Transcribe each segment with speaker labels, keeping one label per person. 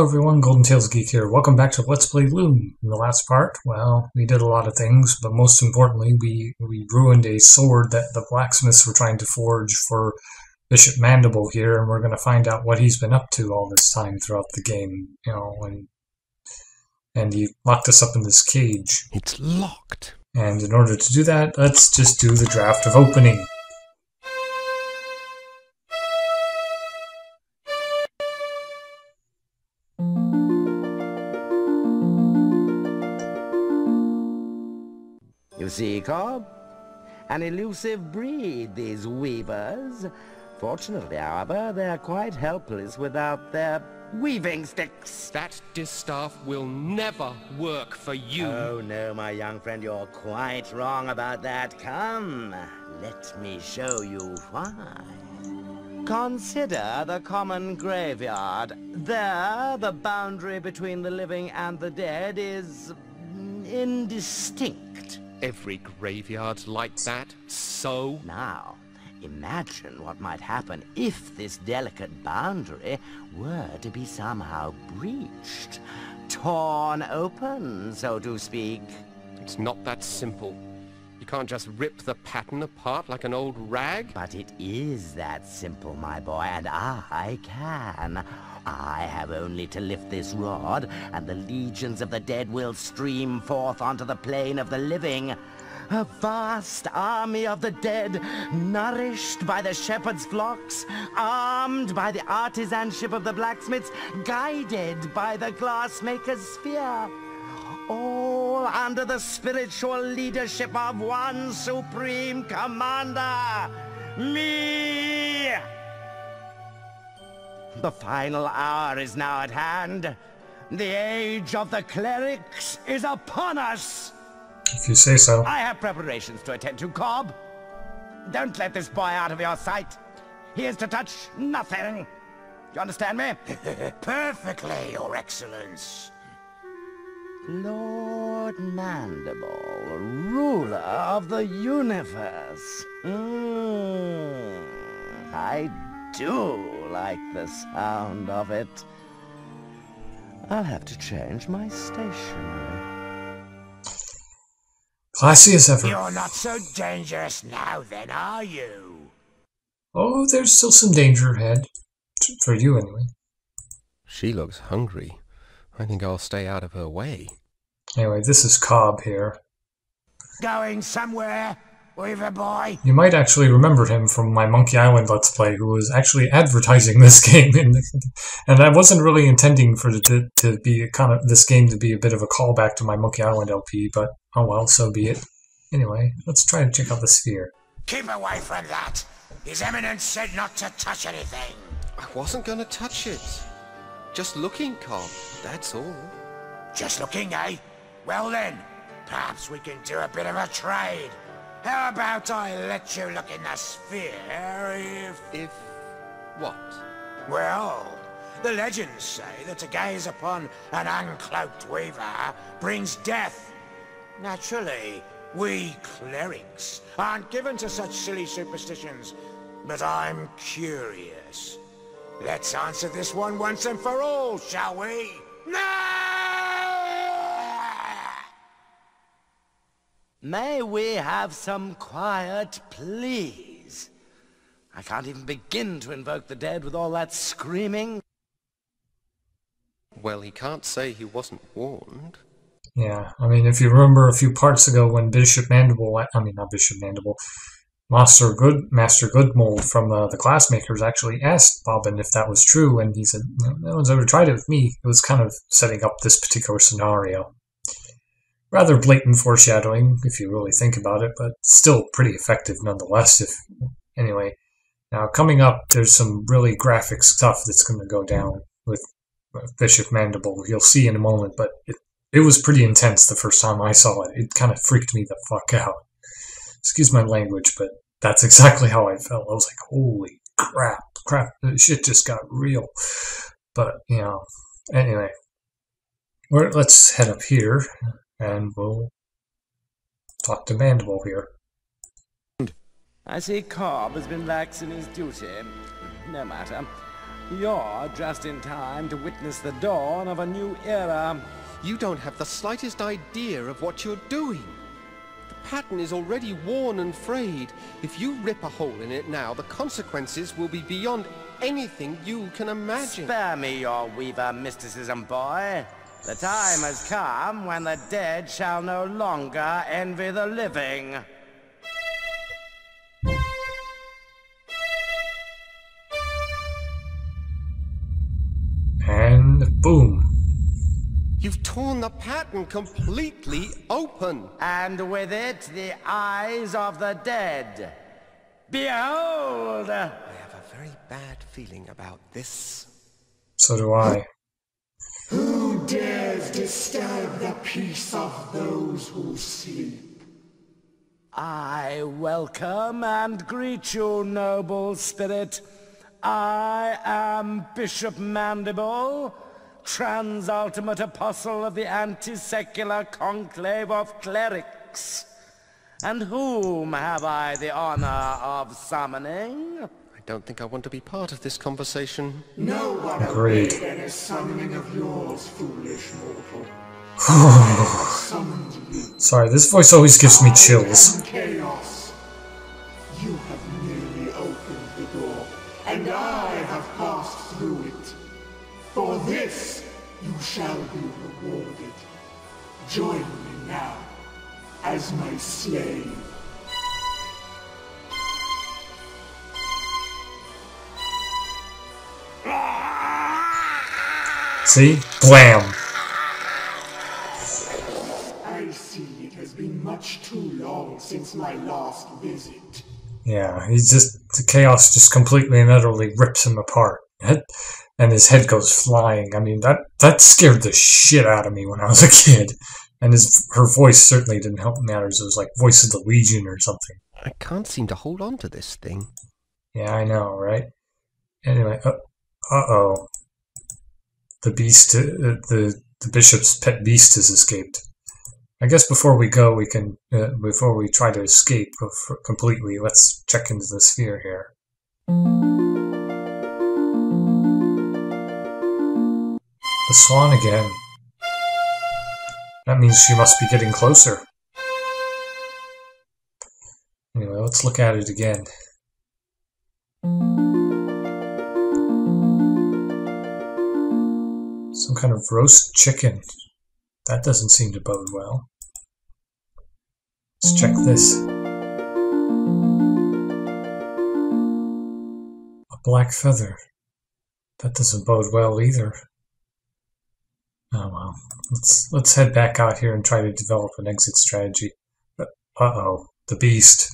Speaker 1: Hello everyone, Golden Tales Geek here. Welcome back to Let's Play Loom. In the last part, well, we did a lot of things, but most importantly, we, we ruined a sword that the blacksmiths were trying to forge for Bishop Mandible here, and we're going to find out what he's been up to all this time throughout the game, you know, and, and he locked us up in this cage.
Speaker 2: It's locked.
Speaker 1: And in order to do that, let's just do the draft of opening.
Speaker 3: You? An elusive breed, these weavers. Fortunately, however, they're quite helpless without their weaving sticks.
Speaker 2: That distaff will never work for you.
Speaker 3: Oh, no, my young friend, you're quite wrong about that. Come, let me show you why. Consider the common graveyard. There, the boundary between the living and the dead is mm, indistinct.
Speaker 2: Every graveyard's like that. So?
Speaker 3: Now, imagine what might happen if this delicate boundary were to be somehow breached. Torn open, so to speak.
Speaker 2: It's not that simple. You can't just rip the pattern apart like an old rag.
Speaker 3: But it is that simple, my boy, and I can. I have only to lift this rod, and the legions of the dead will stream forth onto the plain of the living. A vast army of the dead, nourished by the shepherd's flocks, armed by the artisanship of the blacksmiths, guided by the glassmaker's sphere. All under the spiritual leadership of one supreme commander, me! The final hour is now at hand. The age of the clerics is upon us.
Speaker 1: If you say so.
Speaker 3: I have preparations to attend to, Cobb. Don't let this boy out of your sight. He is to touch nothing. You understand me?
Speaker 4: Perfectly, Your Excellence.
Speaker 3: Lord Mandible, ruler of the universe. Mm, I do like the sound of it. I'll have to change my stationery.
Speaker 1: Classy as ever.
Speaker 4: You're not so dangerous now then, are you?
Speaker 1: Oh, there's still some danger ahead. For you, anyway.
Speaker 2: She looks hungry. I think I'll stay out of her way.
Speaker 1: Anyway, this is Cobb here.
Speaker 4: Going somewhere, Weaver boy?
Speaker 1: You might actually remember him from my Monkey Island Let's Play, who was actually advertising this game, in the, and I wasn't really intending for it to, to be a kind of this game to be a bit of a callback to my Monkey Island LP, but oh well, so be it. Anyway, let's try to check out the sphere.
Speaker 4: Keep away from that. His Eminence said not to touch anything.
Speaker 2: I wasn't gonna touch it. Just looking, Cobb. That's all.
Speaker 4: Just looking, eh? Well then, perhaps we can do a bit of a trade. How about I let you look in the sphere if...
Speaker 2: If... what?
Speaker 4: Well, the legends say that to gaze upon an uncloaked weaver brings death. Naturally, we clerics aren't given to such silly superstitions, but I'm curious. Let's answer this one once and for all, shall we? No!
Speaker 3: May we have some quiet, please? I can't even begin to invoke the dead with all that screaming.
Speaker 2: Well, he can't say he wasn't warned.
Speaker 1: Yeah, I mean, if you remember a few parts ago when Bishop Mandible, I mean, not Bishop Mandible, Master Good Master Goodmold from uh, the Glassmakers actually asked Bobbin if that was true, and he said, "No one's ever tried it with me." It was kind of setting up this particular scenario. Rather blatant foreshadowing, if you really think about it, but still pretty effective nonetheless. If anyway, now coming up, there's some really graphic stuff that's going to go down with uh, Bishop Mandible. You'll see in a moment, but it it was pretty intense the first time I saw it. It kind of freaked me the fuck out excuse my language, but that's exactly how I felt. I was like, holy crap, crap, shit just got real. But, you know, anyway, let's head up here and we'll talk to Mandible here.
Speaker 3: I see Cobb has been lax in his duty. No matter.
Speaker 5: You're just in time to witness the dawn of a new era.
Speaker 2: You don't have the slightest idea of what you're doing. The pattern is already worn and frayed. If you rip a hole in it now, the consequences will be beyond anything you can imagine.
Speaker 3: Spare me your Weaver mysticism, boy. The time has come when the dead shall no longer envy the living.
Speaker 1: And boom.
Speaker 2: You've torn the pattern completely open.
Speaker 3: And with it, the eyes of the dead. Behold!
Speaker 2: I have a very bad feeling about this.
Speaker 1: So do I.
Speaker 6: Dares disturb the peace of those who sleep?
Speaker 3: I welcome and greet you, noble spirit. I am Bishop Mandible, trans-ultimate apostle of the anti-secular conclave of clerics. And whom have I the honor of summoning?
Speaker 2: I don't think I want to be part of this conversation.
Speaker 6: No one
Speaker 1: Agreed.
Speaker 6: obeyed any summoning of yours, foolish mortal.
Speaker 1: Sorry, this voice always gives me chills.
Speaker 6: Chaos. You have merely opened the door, and I have passed through it. For this, you shall be rewarded. Join me now, as my slave.
Speaker 1: See? Blam!
Speaker 6: I see it has been much too long since my last visit.
Speaker 1: Yeah, he's just the chaos just completely and utterly rips him apart. And his head goes flying. I mean that that scared the shit out of me when I was a kid. And his her voice certainly didn't help matters. It was like voice of the Legion or something.
Speaker 2: I can't seem to hold on to this thing.
Speaker 1: Yeah, I know, right? Anyway, uh oh, the beast, uh, the the bishop's pet beast has escaped. I guess before we go, we can uh, before we try to escape completely. Let's check into the sphere here. The swan again. That means she must be getting closer. Anyway, let's look at it again. Some kind of roast chicken. That doesn't seem to bode well. Let's check this. A black feather. That doesn't bode well either. Oh well. Let's let's head back out here and try to develop an exit strategy. Uh oh, the beast.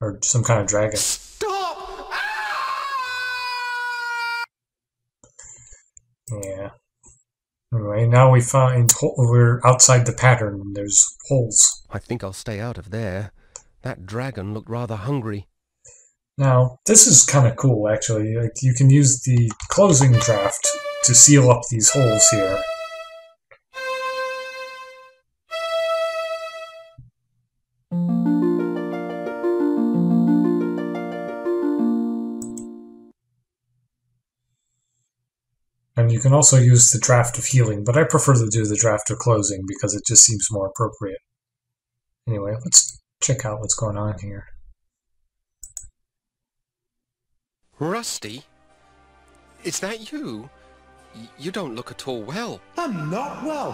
Speaker 1: Or some kind of dragon. Yeah. Anyway, now we find we're outside the pattern. and There's holes.
Speaker 2: I think I'll stay out of there. That dragon looked rather hungry.
Speaker 1: Now this is kind of cool, actually. Like you can use the closing draft to seal up these holes here. You can also use the draft of healing, but I prefer to do the draft of closing because it just seems more appropriate. Anyway, let's check out what's going on here.
Speaker 2: Rusty? Is that you? Y- You don't look at all well.
Speaker 4: I'm not well.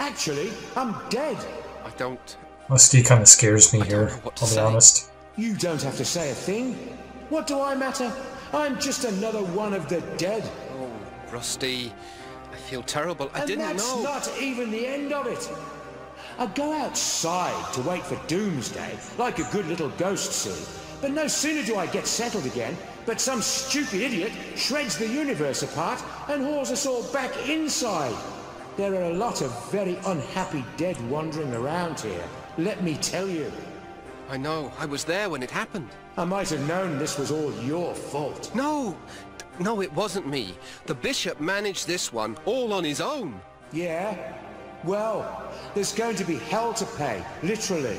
Speaker 4: Actually, I'm dead.
Speaker 2: I don't...
Speaker 1: Rusty kind of scares me
Speaker 2: I
Speaker 1: here,
Speaker 2: know what to
Speaker 1: I'll be
Speaker 2: say.
Speaker 1: honest.
Speaker 4: You don't have to say a thing. What do I matter? I'm just another one of the dead.
Speaker 2: Rusty. I feel terrible. I
Speaker 4: and
Speaker 2: didn't
Speaker 4: that's
Speaker 2: know.
Speaker 4: That's not even the end of it. I go outside to wait for doomsday, like a good little ghost see. But no sooner do I get settled again, but some stupid idiot shreds the universe apart and hauls us all back inside. There are a lot of very unhappy dead wandering around here, let me tell you.
Speaker 2: I know. I was there when it happened.
Speaker 4: I might have known this was all your fault.
Speaker 2: No! No, it wasn't me. The bishop managed this one all on his own.
Speaker 4: Yeah? Well, there's going to be hell to pay, literally.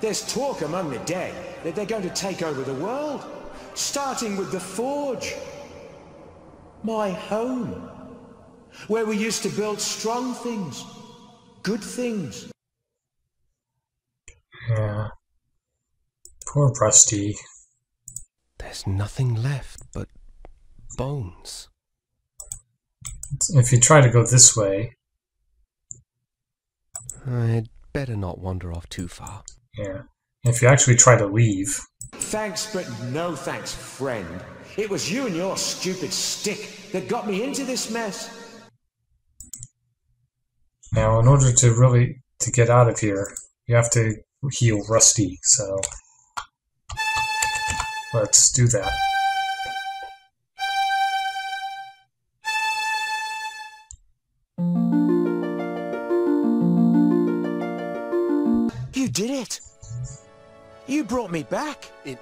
Speaker 4: There's talk among the dead that they're going to take over the world, starting with the Forge. My home. Where we used to build strong things. Good things.
Speaker 1: Yeah. Poor Rusty.
Speaker 2: There's nothing left but bones.
Speaker 1: If you try to go this way,
Speaker 2: I'd better not wander off too far.
Speaker 1: yeah. If you actually try to leave,
Speaker 4: Thanks, but no thanks, friend. It was you and your stupid stick that got me into this mess.
Speaker 1: now in order to really to get out of here, you have to heal Rusty. So let's do that.
Speaker 4: Did it. You brought me back.
Speaker 2: It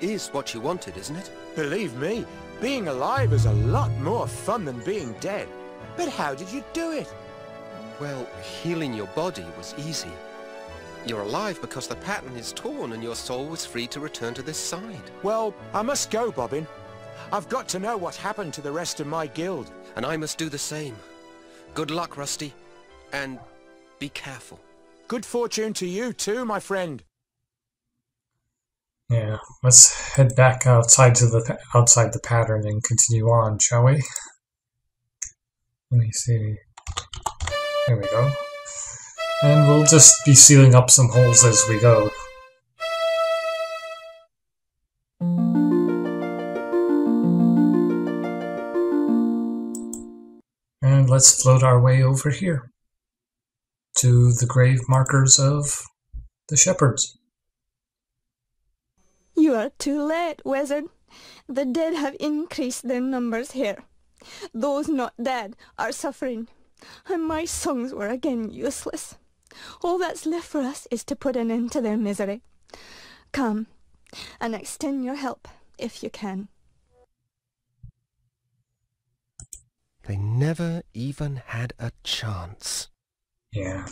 Speaker 2: is what you wanted, isn't it?
Speaker 4: Believe me, being alive is a lot more fun than being dead. But how did you do it?
Speaker 2: Well, healing your body was easy. You're alive because the pattern is torn and your soul was free to return to this side.
Speaker 4: Well, I must go, Bobbin. I've got to know what happened to the rest of my guild.
Speaker 2: And I must do the same. Good luck, Rusty. And be careful.
Speaker 4: Good fortune to you too, my friend.
Speaker 1: Yeah, let's head back outside to the outside the pattern and continue on, shall we? Let me see. There we go. And we'll just be sealing up some holes as we go. And let's float our way over here to the grave markers of the shepherds.
Speaker 7: You are too late, wizard. The dead have increased their numbers here. Those not dead are suffering, and my songs were again useless. All that's left for us is to put an end to their misery. Come, and extend your help, if you can.
Speaker 2: They never even had a chance.
Speaker 1: Yeah.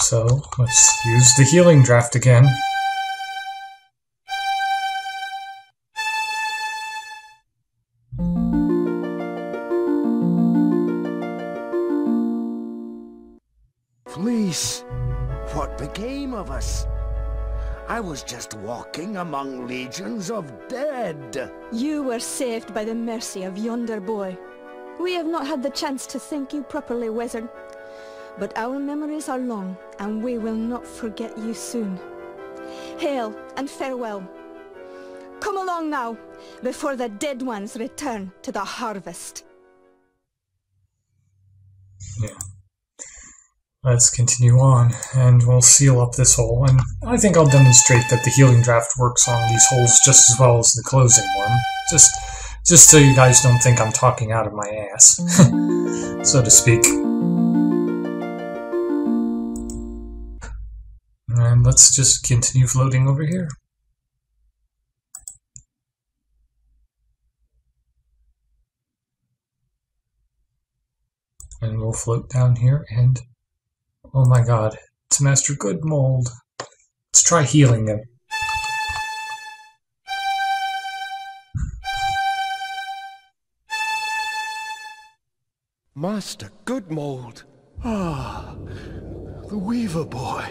Speaker 1: So let's use the healing draft again.
Speaker 5: Fleece, what became of us? I was just walking among legions of dead.
Speaker 7: You were saved by the mercy of yonder boy. We have not had the chance to thank you properly, wizard. But our memories are long, and we will not forget you soon. Hail and farewell. Come along now, before the dead ones return to the harvest.
Speaker 1: Yeah. Let's continue on, and we'll seal up this hole, and I think I'll demonstrate that the healing draft works on these holes just as well as the closing one. Just, just so you guys don't think I'm talking out of my ass, so to speak. Let's just continue floating over here. And we'll float down here and Oh my god, it's Master Goodmold. Let's try healing him.
Speaker 2: Master Goodmold.
Speaker 5: Ah, the Weaver boy.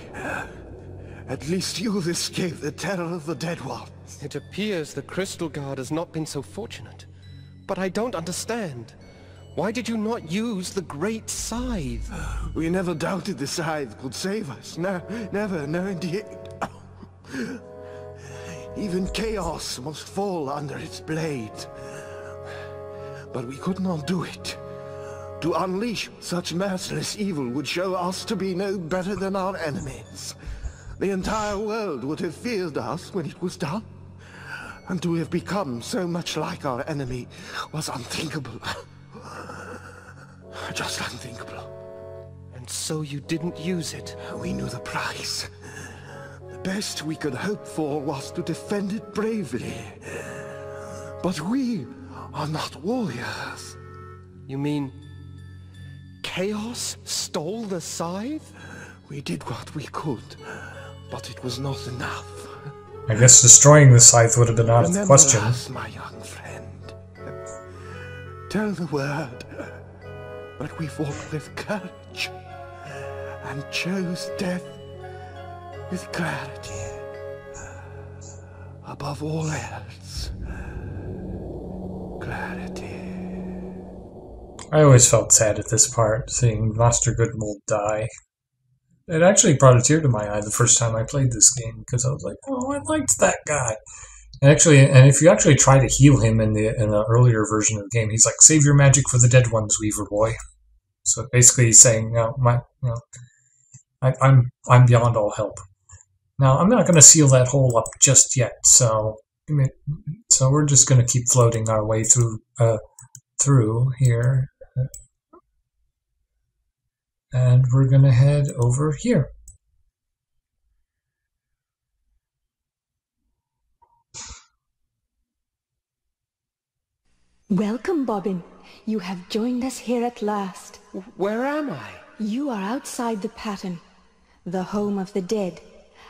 Speaker 5: At least you've escaped the terror of the Dead One.
Speaker 2: It appears the Crystalgard has not been so fortunate. But I don't understand. Why did you not use the Great Scythe?
Speaker 5: Uh, we never doubted the scythe could save us. No, never, no indeed. Even chaos must fall under its blade. But we could not do it. To unleash such merciless evil would show us to be no better than our enemies. The entire world would have feared us when it was done. And to have become so much like our enemy was unthinkable. Just unthinkable.
Speaker 2: And so you didn't use it.
Speaker 5: We knew the price. The best we could hope for was to defend it bravely. But we are not warriors.
Speaker 2: You mean... Chaos stole the scythe?
Speaker 5: We did what we could, but it was not enough.
Speaker 1: I guess destroying the scythe would have been out of the
Speaker 5: Remember
Speaker 1: question.
Speaker 5: us, my young friend. tell the word. But we fought with courage and chose death with clarity. Above all else, clarity.
Speaker 1: I always felt sad at this part, seeing Master Goodmold die. It actually brought a tear to my eye the first time I played this game because I was like, "Oh, I liked that guy." And actually, and if you actually try to heal him in the in an earlier version of the game, he's like, "Save your magic for the dead ones, Weaver boy." So basically, he's saying, "No, my, you know, I, I'm I'm beyond all help." Now, I'm not going to seal that hole up just yet, so so we're just going to keep floating our way through uh, through here, and we're going to head over here.
Speaker 7: Welcome, Bobbin. You have joined us here at last.
Speaker 2: Where am I?
Speaker 7: You are outside the pattern, the home of the dead,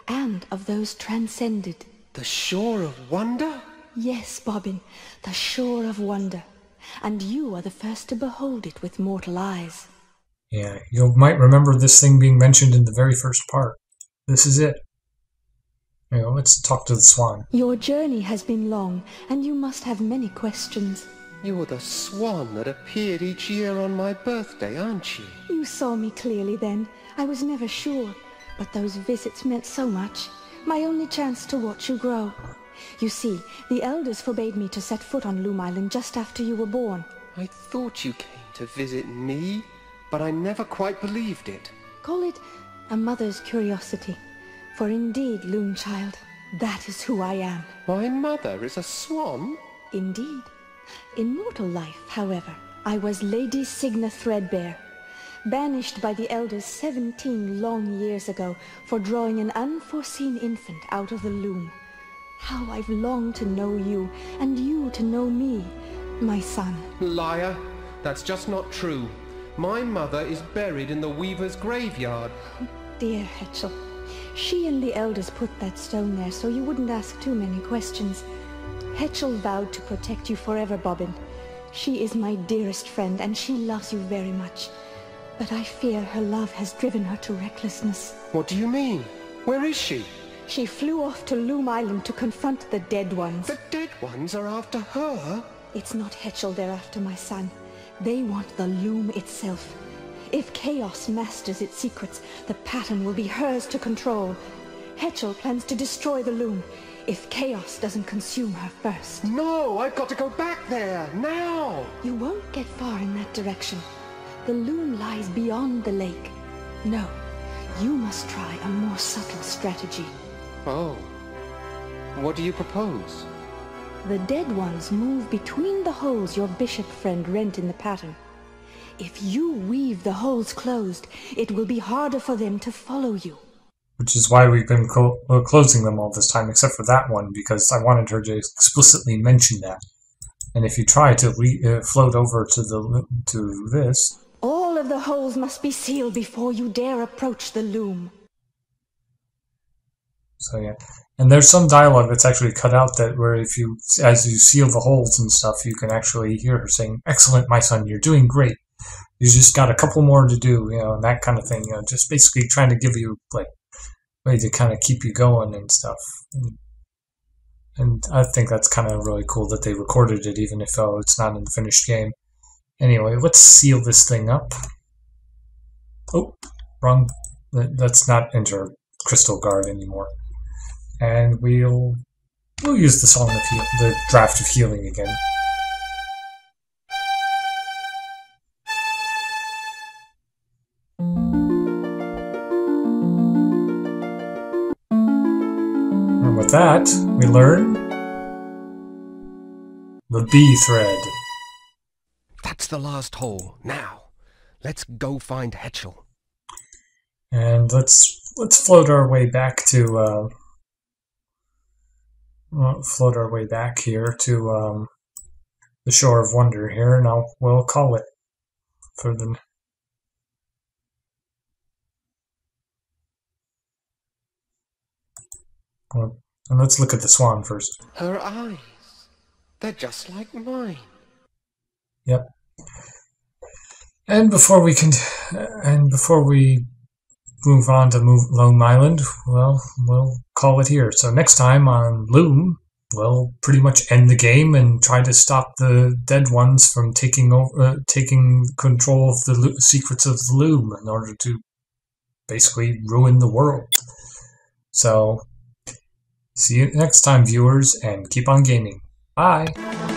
Speaker 7: and of those transcended.
Speaker 2: The shore of wonder?
Speaker 7: Yes, Bobbin, the shore of wonder. And you are the first to behold it with mortal eyes.
Speaker 1: Yeah, you might remember this thing being mentioned in the very first part. This is it. You know, let's talk to the swan.
Speaker 7: Your journey has been long, and you must have many questions.
Speaker 2: You're the swan that appeared each year on my birthday, aren't you?
Speaker 7: You saw me clearly then. I was never sure. But those visits meant so much. My only chance to watch you grow. You see, the elders forbade me to set foot on Loom Island just after you were born.
Speaker 2: I thought you came to visit me, but I never quite believed it.
Speaker 7: Call it a mother's curiosity. For indeed, Loon Child, that is who I am.
Speaker 2: My mother is a swan?
Speaker 7: Indeed. In mortal life, however, I was Lady Cygna Threadbare, banished by the elders seventeen long years ago for drawing an unforeseen infant out of the loom. How I've longed to know you, and you to know me, my son.
Speaker 2: Liar. That's just not true. My mother is buried in the weaver's graveyard.
Speaker 7: Dear Hetchel, she and the elders put that stone there so you wouldn't ask too many questions. Hetchel vowed to protect you forever, Bobbin. She is my dearest friend, and she loves you very much. But I fear her love has driven her to recklessness.
Speaker 2: What do you mean? Where is she?
Speaker 7: She flew off to Loom Island to confront the dead ones.
Speaker 2: The dead ones are after her?
Speaker 7: It's not Hetchel they're after, my son. They want the loom itself. If Chaos masters its secrets, the pattern will be hers to control. Hetchel plans to destroy the loom if Chaos doesn't consume her first.
Speaker 2: No, I've got to go back there, now!
Speaker 7: You won't get far in that direction. The loom lies beyond the lake. No, you must try a more subtle strategy.
Speaker 2: Oh. What do you propose?
Speaker 7: The dead ones move between the holes your bishop friend rent in the pattern. If you weave the holes closed, it will be harder for them to follow you.
Speaker 1: Which is why we've been uh, closing them all this time, except for that one, because I wanted her to explicitly mention that. And if you try to uh, float over to the to this,
Speaker 7: All of the holes must be sealed before you dare approach the loom.
Speaker 1: So yeah, and there's some dialogue that's actually cut out that where if you, as you seal the holes and stuff, you can actually hear her saying, "Excellent, my son, you're doing great. You just got a couple more to do," you know, and that kind of thing. You know, just basically trying to give you like way to kind of keep you going and stuff. And, I think that's kind of really cool that they recorded it, even if oh, it's not in the finished game. Anyway, let's seal this thing up. Oh, wrong. Let- Let's not enter Crystalgard anymore and we'll we'll use the song of heal, the draft of healing again. And with that, we learn the B thread.
Speaker 2: That's the last hole. Now, let's go find Hetchel.
Speaker 1: And let's let's float our way back to uh, well, float our way back here to um, the shore of wonder here, and I'll we'll call it for the. Well, and let's look at the swan first.
Speaker 2: Her eyes. They're just like mine.
Speaker 1: Yep. And before we can, and before we move on to move Loom Island, well, we'll call it here. So next time on Loom, we'll pretty much end the game and try to stop the dead ones from taking over, uh, taking control of the lo- secrets of the Loom in order to basically ruin the world. So, see you next time, viewers, and keep on gaming. Bye.